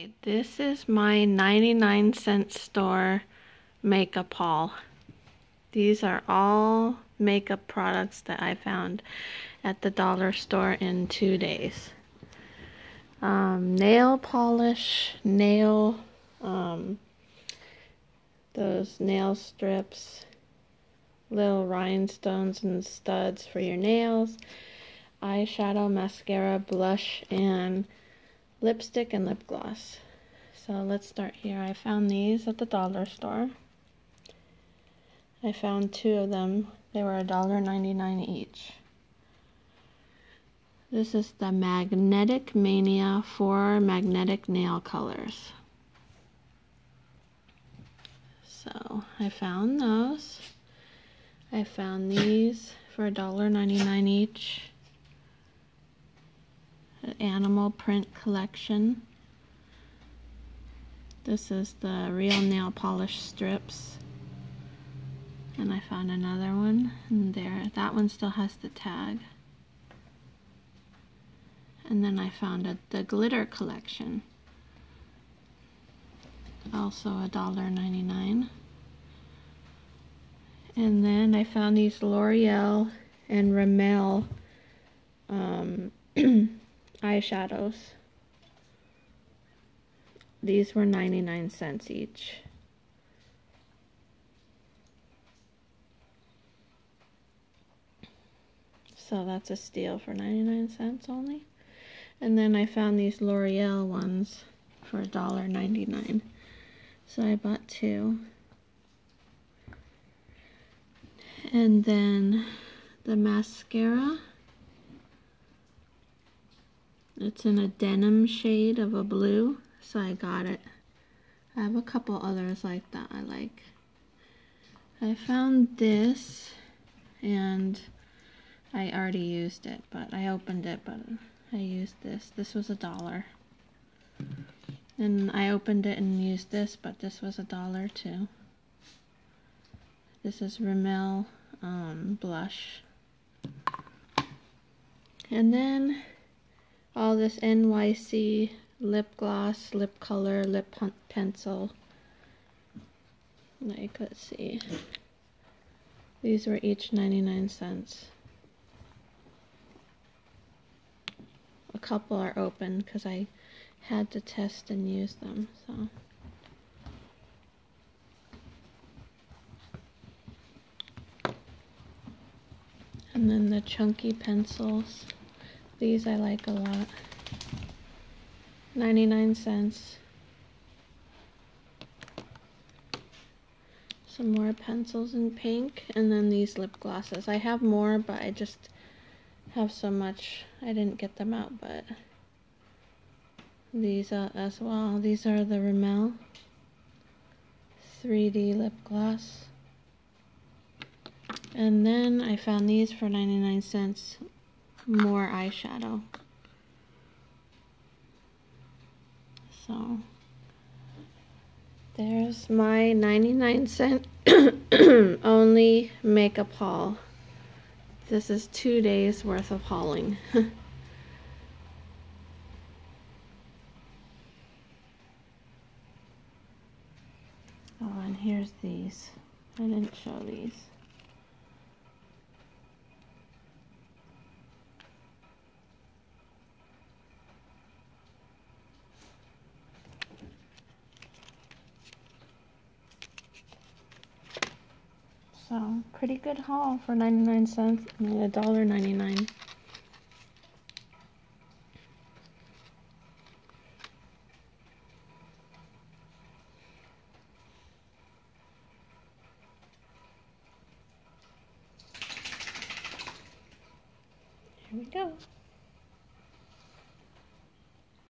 Okay, this is my 99 cent store makeup haul. These are all makeup products that I found at the dollar store in two days. Um, nail polish, nail, um, those nail strips, little rhinestones and studs for your nails, eyeshadow, mascara, blush, and lipstick and lip gloss. So let's start here. I found these at the dollar store. I found two of them. They were $1.99 each. This is the Magnetic Mania 4 Magnetic Nail Colors. So I found those. I found these for $1.99 each animal print collection. This is the real nail polish strips. And I found another one and there. That one still has the tag. And then I found a, the glitter collection. Also a dollar ninety-nine. And then I found these L'Oreal and Rimmel um, eyeshadows. These were 99 cents each. So that's a steal for 99 cents only. And then I found these L'Oreal ones for $1.99. So I bought two. And then the mascara it's in a denim shade of a blue, so I got it. I have a couple others like that I like. I found this, and I already used it, but I opened it, but I used this. This was a dollar. And I opened it and used this, but this was a dollar too. This is Rimmel um, blush. And then all this NYC lip gloss, lip color, lip pencil. Like, let's see. These were each 99 cents. A couple are open because I had to test and use them, so. And then the chunky pencils. These I like a lot. 99 cents. Some more pencils in pink. And then these lip glosses. I have more, but I just have so much. I didn't get them out, but these uh, as well. These are the Rimmel 3D lip gloss. And then I found these for 99 cents more eyeshadow. So there's my 99 cent only makeup haul. This is two days worth of hauling. oh, and here's these. I didn't show these. So, pretty good haul for 99 cents. I mean, $1.99. Here we go.